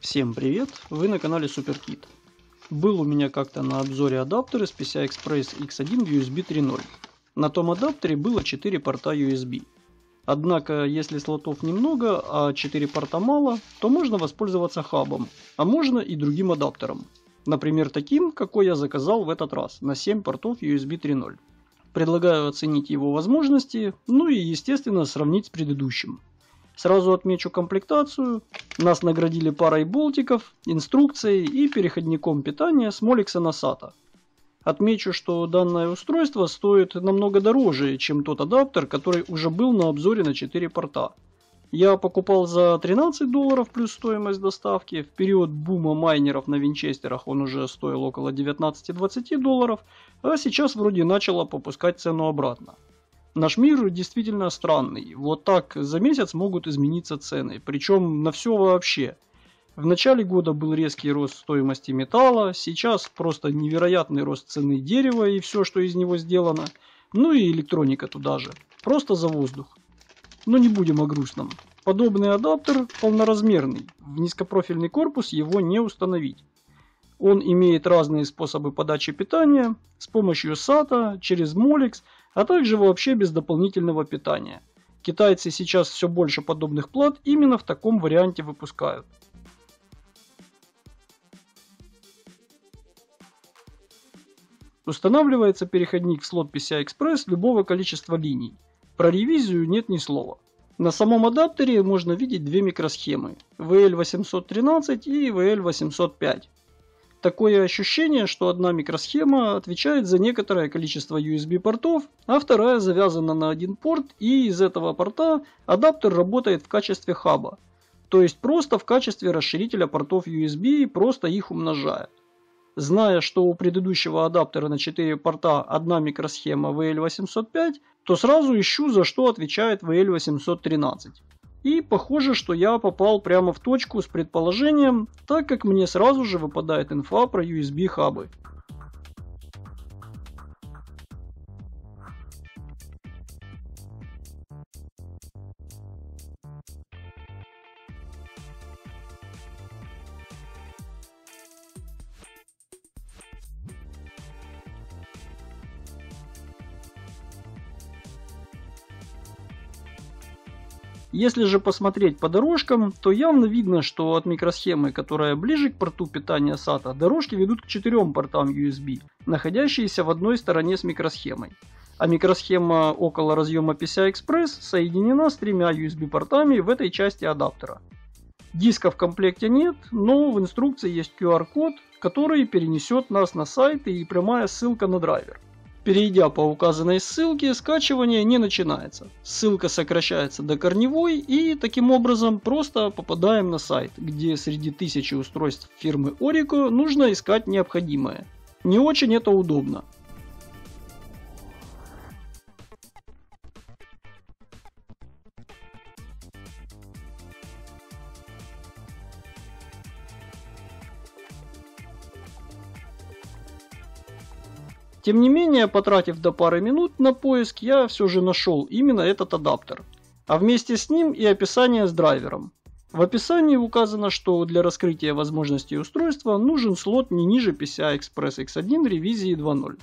Всем привет! Вы на канале SuperKit. Был у меня как-то на обзоре адаптер из PCI Express X1 в USB 3.0. На том адаптере было 4 порта USB. Однако, если слотов немного, а 4 порта мало, то можно воспользоваться хабом, а можно и другим адаптером. Например, таким, какой я заказал в этот раз, на 7 портов USB 3.0. Предлагаю оценить его возможности, ну и естественно сравнить с предыдущим. Сразу отмечу комплектацию. Нас наградили парой болтиков, инструкцией и переходником питания с Molex на SATA. Отмечу, что данное устройство стоит намного дороже, чем тот адаптер, который уже был на обзоре на 4 порта. Я покупал за 13 долларов плюс стоимость доставки. В период бума майнеров на винчестерах он уже стоил около 19-20 долларов, а сейчас вроде начало попускать цену обратно. Наш мир действительно странный. Вот так за месяц могут измениться цены. Причем на все вообще. В начале года был резкий рост стоимости металла, сейчас просто невероятный рост цены дерева и все, что из него сделано. Ну и электроника туда же. Просто за воздух. Но не будем о грустном. Подобный адаптер полноразмерный. В низкопрофильный корпус его не установить. Он имеет разные способы подачи питания с помощью SATA, через Molex – а также вообще без дополнительного питания. Китайцы сейчас все больше подобных плат именно в таком варианте выпускают. Устанавливается переходник в слот PCI Express любого количества линий. Про ревизию нет ни слова. На самом адаптере можно видеть две микросхемы VL813 и VL805. Такое ощущение, что одна микросхема отвечает за некоторое количество USB портов, а вторая завязана на один порт и из этого порта адаптер работает в качестве хаба. То есть просто в качестве расширителя портов USB, просто их умножая. Зная, что у предыдущего адаптера на 4 порта одна микросхема VL805, то сразу ищу, за что отвечает VL813. И похоже, что я попал прямо в точку с предположением, так как мне сразу же выпадает инфа про USB хабы. Если же посмотреть по дорожкам, то явно видно, что от микросхемы, которая ближе к порту питания SATA, дорожки ведут к четырем портам USB, находящиеся в одной стороне с микросхемой. А микросхема около разъема PCI Express соединена с тремя USB портами в этой части адаптера. Диска в комплекте нет, но в инструкции есть QR-код, который перенесет нас на сайт и прямая ссылка на драйвер. Перейдя по указанной ссылке, скачивание не начинается. Ссылка сокращается до корневой и таким образом просто попадаем на сайт, где среди тысячи устройств фирмы Orico нужно искать необходимое. Не очень это удобно. Тем не менее, потратив до пары минут на поиск, я все же нашел именно этот адаптер. А вместе с ним и описание с драйвером. В описании указано, что для раскрытия возможностей устройства нужен слот не ниже PCI Express X1 ревизии 2.0.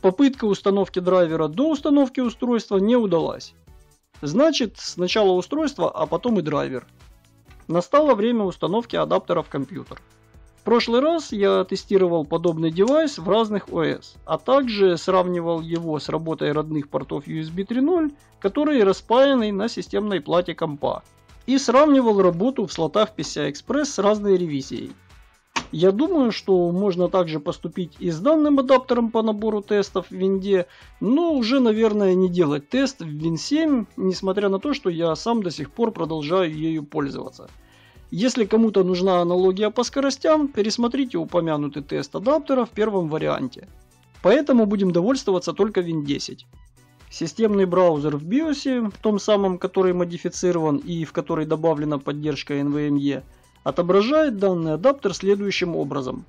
Попытка установки драйвера до установки устройства не удалась. Значит, сначала устройство, а потом и драйвер. Настало время установки адаптера в компьютер. В прошлый раз я тестировал подобный девайс в разных ОС, а также сравнивал его с работой родных портов USB 3.0, которые распаяны на системной плате компа, и сравнивал работу в слотах PCI Express с разной ревизией. Я думаю, что можно также поступить и с данным адаптером по набору тестов в винде, но уже, наверное, не делать тест в Win 7, несмотря на то, что я сам до сих пор продолжаю ею пользоваться. Если кому-то нужна аналогия по скоростям, пересмотрите упомянутый тест адаптера в первом варианте. Поэтому будем довольствоваться только Win 10. Системный браузер в BIOS, том самом, который модифицирован и в который добавлена поддержка NVMe, отображает данный адаптер следующим образом.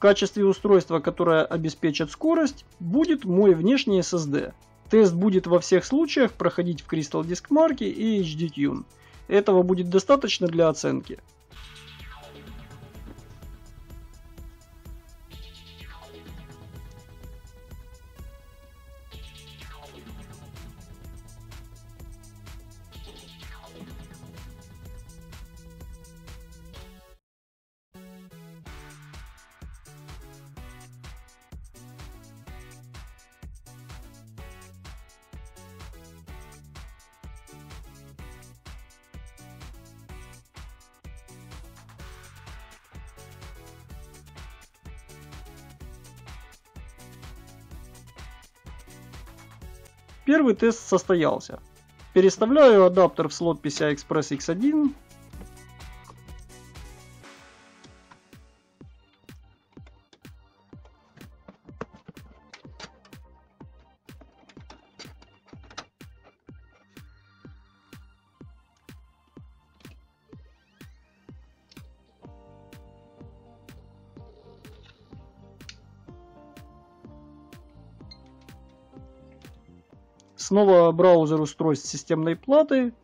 качестве устройства, которое обеспечит скорость, будет мой внешний SSD. Тест будет во всех случаях проходить в Crystal Disk Mark и HDTune. Этого будет достаточно для оценки. Первый тест состоялся. Переставляю адаптер в слот PCI-Express X1. Снова браузер устройств системной платы.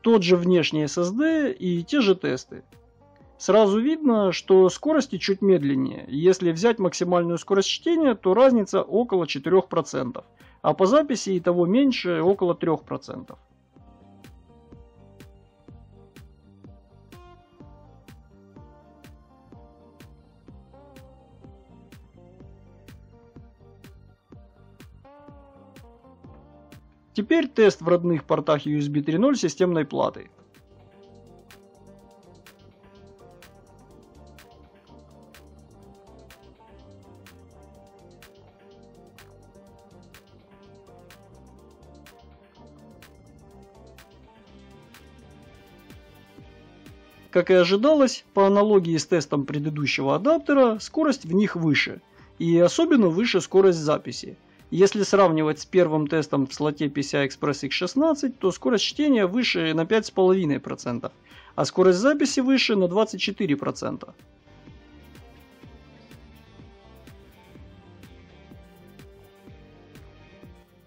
Тот же внешний SSD и те же тесты. Сразу видно, что скорости чуть медленнее. Если взять максимальную скорость чтения, то разница около 4%, а по записи и того меньше около 3%. Теперь тест в родных портах USB 3.0 системной платы. Как и ожидалось, по аналогии с тестом предыдущего адаптера, скорость в них выше. И особенно выше скорость записи. Если сравнивать с первым тестом в слоте PCI Express X16, то скорость чтения выше на 5,5%, а скорость записи выше на 24%.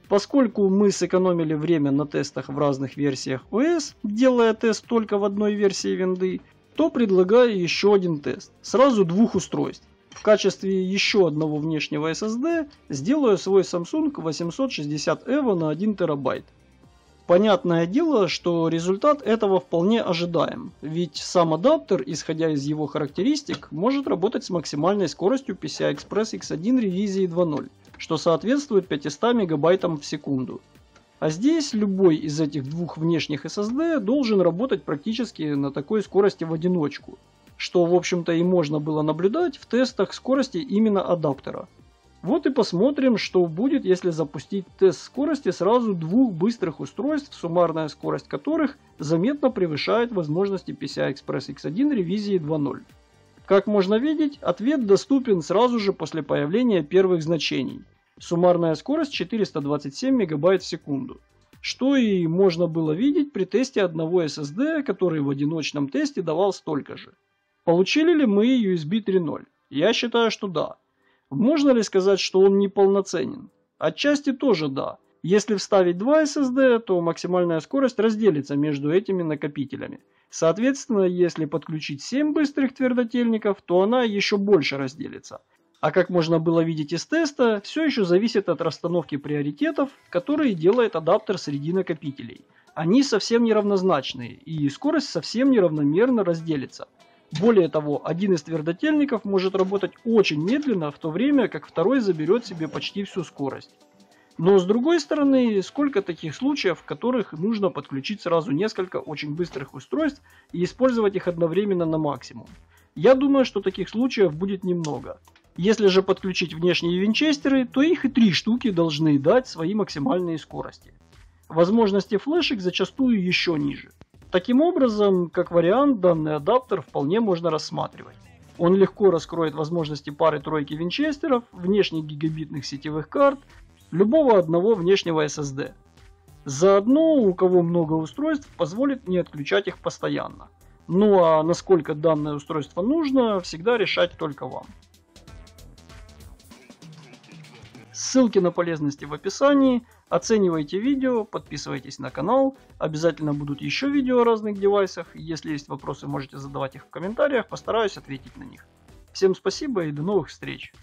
Поскольку мы сэкономили время на тестах в разных версиях OS, делая тест только в одной версии винды, то предлагаю еще один тест, сразу двух устройств. В качестве еще одного внешнего SSD сделаю свой Samsung 860 EVO на 1 терабайт. Понятное дело, что результат этого вполне ожидаем, ведь сам адаптер, исходя из его характеристик, может работать с максимальной скоростью PCI Express X1 ревизии 2.0, что соответствует 500 мегабайтам в секунду. А здесь любой из этих двух внешних SSD должен работать практически на такой скорости в одиночку – что в общем-то и можно было наблюдать в тестах скорости именно адаптера. Вот и посмотрим, что будет, если запустить тест скорости сразу двух быстрых устройств, суммарная скорость которых заметно превышает возможности PCI Express X1 ревизии 2.0. Как можно видеть, ответ доступен сразу же после появления первых значений. Суммарная скорость 427 МБ в секунду. Что и можно было видеть при тесте одного SSD, который в одиночном тесте давал столько же. Получили ли мы USB 3.0? Я считаю, что да. Можно ли сказать, что он неполноценен? Отчасти тоже да. Если вставить два SSD, то максимальная скорость разделится между этими накопителями. Соответственно, если подключить 7 быстрых твердотельников, то она еще больше разделится. А как можно было видеть из теста, все еще зависит от расстановки приоритетов, которые делает адаптер среди накопителей. Они совсем неравнозначные, и скорость совсем неравномерно разделится – более того, один из твердотельников может работать очень медленно, в то время как второй заберет себе почти всю скорость. Но с другой стороны, сколько таких случаев, в которых нужно подключить сразу несколько очень быстрых устройств и использовать их одновременно на максимум? Я думаю, что таких случаев будет немного. Если же подключить внешние винчестеры, то их и три штуки должны дать свои максимальные скорости. Возможности флешек зачастую еще ниже. Таким образом, как вариант, данный адаптер вполне можно рассматривать. Он легко раскроет возможности пары-тройки винчестеров, внешних гигабитных сетевых карт, любого одного внешнего SSD. Заодно, у кого много устройств, позволит не отключать их постоянно. Ну а насколько данное устройство нужно, всегда решать только вам. Ссылки на полезности в описании. Оценивайте видео, подписывайтесь на канал. Обязательно будут еще видео о разных девайсах. Если есть вопросы, можете задавать их в комментариях, постараюсь ответить на них. Всем спасибо и до новых встреч!